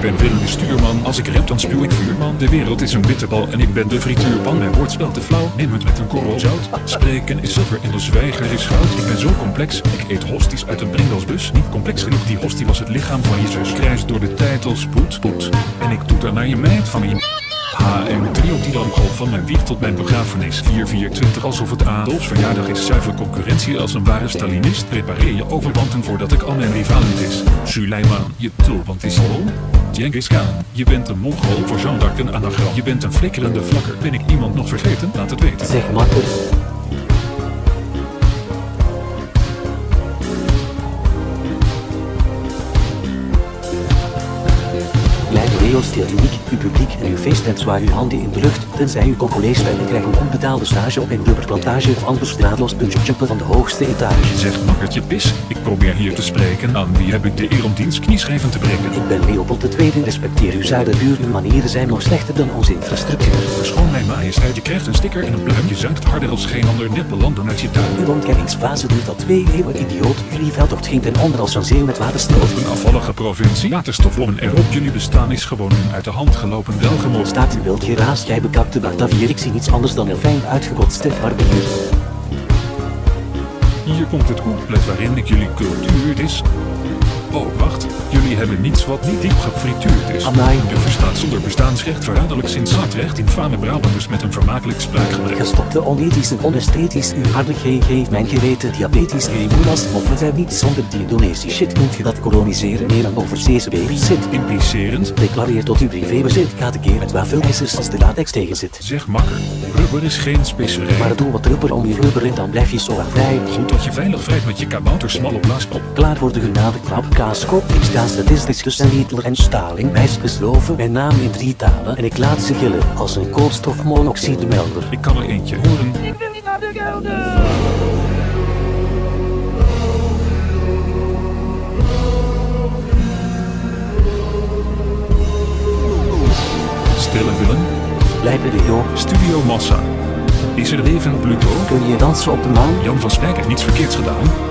ben Willem de stuurman. Als ik rap dan spuw ik vuurman. De wereld is een bitterbal en ik ben de frituurpan. Mijn woordspel te flauw, neem het met een korrel zout. Spreken is zilver en de zwijger is goud. Ik ben zo complex, ik eet hosties uit een Pringlesbus. Niet complex genoeg, die hostie was het lichaam van Jezus. Kruis door de tijd als spoed, spoed. En ik toeter naar je meid van je... HM trio die dan golf van mijn wieg tot mijn begrafenis 424 alsof het Adolfs verjaardag is Zuiver concurrentie als een ware Stalinist Prepareer je overwanten voordat ik al mijn rivalen is Suleiman, je tulpant is rol Genghis Khan, je bent een mongool voor zo'n dak een Je bent een flikkerende vlakker, ben ik iemand nog vergeten? Laat het weten Zeg makker. Uniek, uw publiek en uw feesttent zwaar uw handen in de lucht. Tenzij u Congolees bent en krijgt een onbetaalde stage op een rubberplantage of anders draadloos punchjumpen van de hoogste etage. Zeg makkertje pis, ik probeer hier te spreken Aan wie heb ik de eer om diens knieschijven te breken? Ik ben Leopold II, respecteer uw zuiderbuur, uw manieren zijn nog slechter dan onze infrastructuur. Verschoon mijn majesteit, je krijgt een sticker en een pluim Je zuigt harder als geen ander net belanden uit je tuin Uw ontkenningsfase duurt al twee eeuwen, idioot. Jullie veldtocht ging ten onder als een zee met waterstoot. Een afvallige provincie, waterstofvlommen erop Jullie bestaan is gewoon uit de hand gelopen welgemoed Staat uw wild geraas, jij bekakte Batavier. Ik zie niets anders dan een fijn uitgebotste barbier. Hier komt het couplet waarin ik jullie cultuur is. Oh, wacht. Jullie hebben niets wat niet diep gefrituurd is. Amai. Je verstaat zonder bestaansrecht verraderlijk Sint-Zatrecht infame Brabanders met een vermakelijk spraakgebrek. Gestopte onethisch en onesthetisch, uw G geeft mijn geweten diabetisch. Jullie moeras moffen zijn niet zonder die Indonesisch shit. Noemt je dat koloniseren meer dan overzeese baby's zit? Implicerend, Declareer tot uw privébezit, gaat een keer met wafelmissers als de latex tegen zit. zeg makker. Rubber is geen specerij. Maar doe wat rubber om je rubber in, dan blijf je zo aan vrij. Goed dat je veilig vrijt met je kabouter smal op blaaspop. Klaar voor de genadeklap, kaaskop. Ik sta statistisch tussen Hitler en Stalin. Meisjes geloven mijn naam in drie talen. En ik laat ze gillen als een koolstofmonoxidemelder. Ik kan er eentje horen. Ik wil niet naar de kelder! Stille Willem, joh, Studio Massa. Is er leven Pluto? kun je dansen op de maan? Jan van Spijk heeft niets verkeerds gedaan.